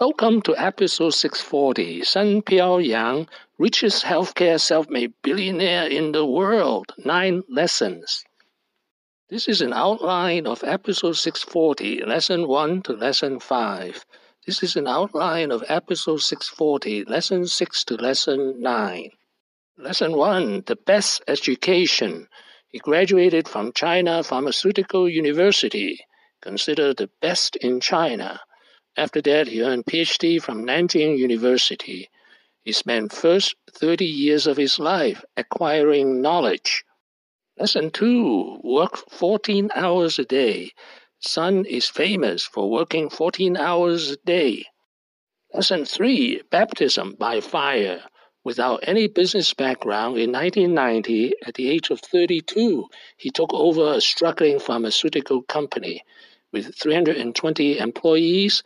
Welcome to episode 640 Sun Piao Yang, richest healthcare self made billionaire in the world. Nine lessons. This is an outline of episode 640, lesson 1 to lesson 5. This is an outline of episode 640, lesson 6 to lesson 9. Lesson 1 The Best Education. He graduated from China Pharmaceutical University, considered the best in China. After that, he earned PhD from Nanjing University. He spent first 30 years of his life acquiring knowledge. Lesson 2 Work 14 hours a day. Sun is famous for working 14 hours a day. Lesson 3 Baptism by Fire. Without any business background, in 1990, at the age of 32, he took over a struggling pharmaceutical company with 320 employees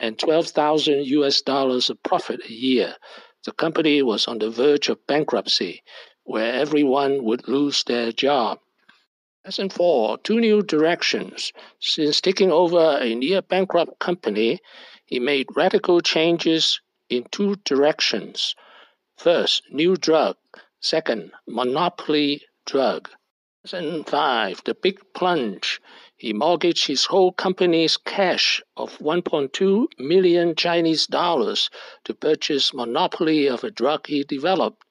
and 12,000 US dollars of profit a year. The company was on the verge of bankruptcy, where everyone would lose their job. Lesson 4 Two new directions. Since taking over a near bankrupt company, he made radical changes in two directions. First, new drug. Second, monopoly drug. Lesson 5 The Big Plunge. He mortgaged his whole company's cash of 1.2 million Chinese dollars to purchase monopoly of a drug he developed.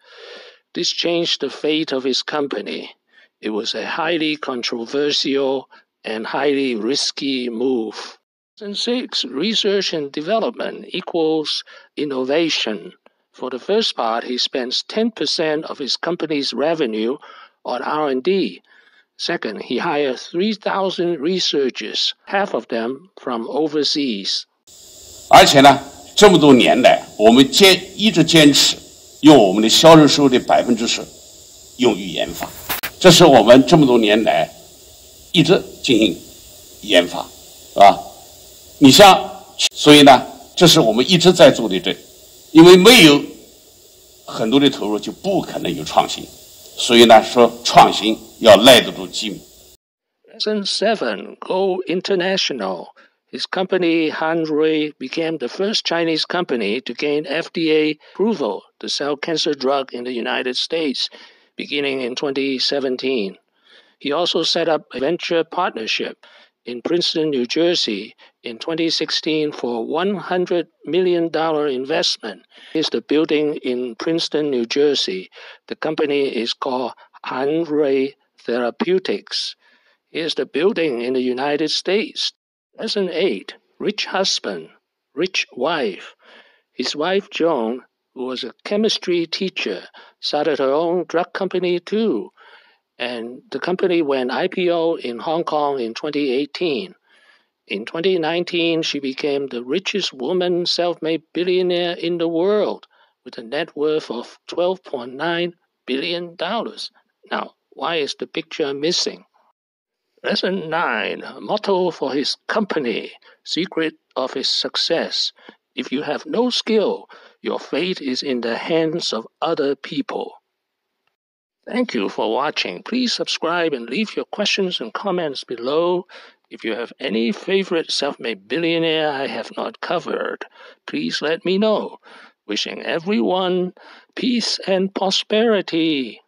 This changed the fate of his company. It was a highly controversial and highly risky move. And six, research and development equals innovation. For the first part, he spends 10% of his company's revenue on R&D Second, he hired 3,000 researchers, half of them from overseas. 而且呢，这么多年来，我们坚一直坚持用我们的销售收入的百分之十用于研发，这是我们这么多年来一直进行研发，是吧？你像，所以呢，这是我们一直在做的这，因为没有很多的投入，就不可能有创新。所以呢，说创新要耐得住寂寞。Lesson seven: Go international. His company Hengrui became the first Chinese company to gain FDA approval to sell cancer drug in the United States, beginning in 2017. He also set up a venture partnership in Princeton, New Jersey in 2016 for $100 million investment. Is the building in Princeton, New Jersey. The company is called Hengrui Therapeutics. Here's the building in the United States. Lesson 8 Rich Husband, Rich Wife. His wife Zhong, who was a chemistry teacher, started her own drug company too and the company went IPO in Hong Kong in 2018. In 2019, she became the richest woman self made billionaire in the world with a net worth of $12.9 billion. Now, why is the picture missing? Lesson 9 Motto for his company Secret of his success. If you have no skill, your fate is in the hands of other people. Thank you for watching. Please subscribe and leave your questions and comments below. If you have any favorite self-made billionaire I have not covered, please let me know. Wishing everyone peace and prosperity.